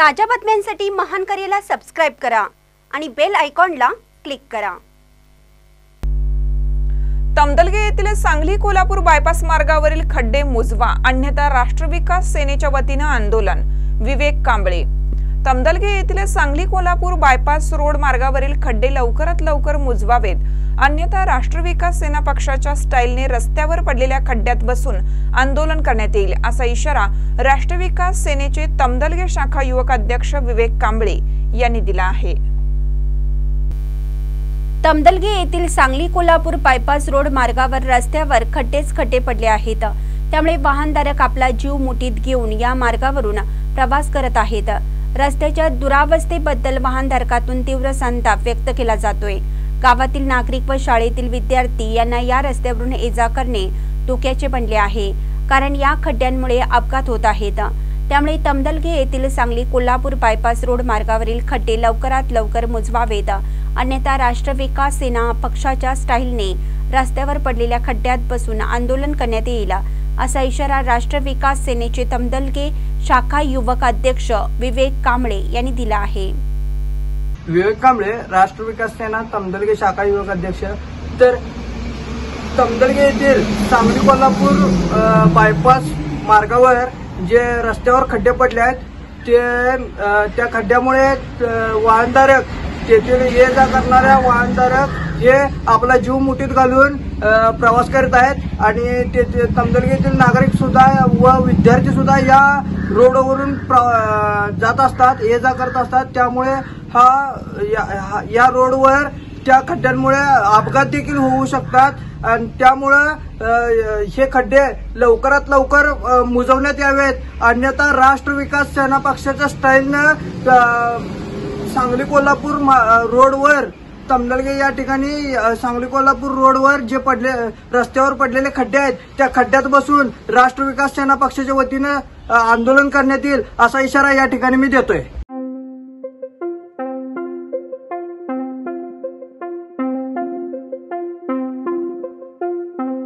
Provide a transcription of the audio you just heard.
ताज्या बातम्यांसाठी महान करेला सबस्क्राईब करा आणि बेल आयकॉनला क्लिक करा. तमदलगे येथील सांगली कोल्हापूर बायपास मार्गावरील खड्डे मुजवा अन्यथा राष्ट्र विकास सेनेच्या वतीनं आंदोलन. विवेक कांबळे तमदलगे येथील सांगली कोल्हापूर बायपास रोड मार्गावरील खड्डे लवकरात लवकर मुजवावेत. अन्यथा राष्ट्र विकास सेना पक्षाच्या स्टाईलने रस्त्यावर पडलेल्या खड्ड्यात बसून आंदोलन करण्यात येईल असा इशारा राष्ट्र विकास सेनेचे तमदलगे शाखा युवक अध्यक्ष विवेक कांबळे यांनी दिला आहे. तमदलगे येथील सांगली कोल्हापूर बायपास रोड मार्गावर रस्त्यावर खड्डेच खड्डे पडले आहेत. त्यामुळे वाहनधारक आपला जीव मुठीत घेऊन या मार्गावरून प्रवास करत आहेत. रस्त्याच्या दुरावस्थेबद्दल वाहनधारकातून तीव्र संताप व्यक्त केला जातोय. गावातील नागरिक व शाळेतील विद्यार्थी यांना या रस्त्यावरून ये जा करणे धोक्याचे बनले आहे कारण या खड्ड्यांमुळे अपघात होत आहेत. त्यामुळे तमदलगे येथील सांगली कोल्हापूर बायपास रोड मार्गावरील खड्डे लवकरात लवकर मुजवावेत. अन्यथा राष्ट्र विकास सेना पक्षाच्या स्टाईलने रस्त्यावर पडलेल्या खड्ड्यात बसून आंदोलन करण्यात येईल. असा इशारा राष्ट्र विकास सेनेचे तमदलगे शाखा युवक अध्यक्ष विवेक कांबळे यांनी दिला आहे. विवेक कांबळे राष्ट्र विकास सेना तमदलगे शाखा युवक अध्यक्ष. तर तमदलगे येथील सांगली कोल्हापूर बायपास मार्गावर जे रस्त्यावर खड्डे पडले आहेत ते त्या खड्ड्यामुळे वाहनधारक तेथील ये जा करणाऱ्या वाहनधारक हे आपला जीव मुठीत घालून प्रवास करीत आहेत आणि ते ते नागरिक सुद्धा व विद्यार्थी सुद्धा या रोडवरून प्र- जात असतात ये जा करत असतात. त्यामुळे हा या, हा- या रोडवर त्या खड्ड्यांमुळे अपघात देखील होऊ शकतात. आणि त्यामुळं हे खड्डे लवकरात लवकर मुजवण्यात यावेत. अन्यथा राष्ट्र विकास सेना पक्षाच्या स्टाईलनं सांगली कोल्हापूर मा- रोडवर तमलगे या ठिकाणी सांगली कोल्हापूर रोडवर जे पडले रस्त्यावर पडलेले खड्डे आहेत त्या खड्ड्यात बसून राष्ट्र विकास सेना पक्षाच्या वतीनं आंदोलन करण्यात येईल असा इशारा या ठिकाणी मी देतोय.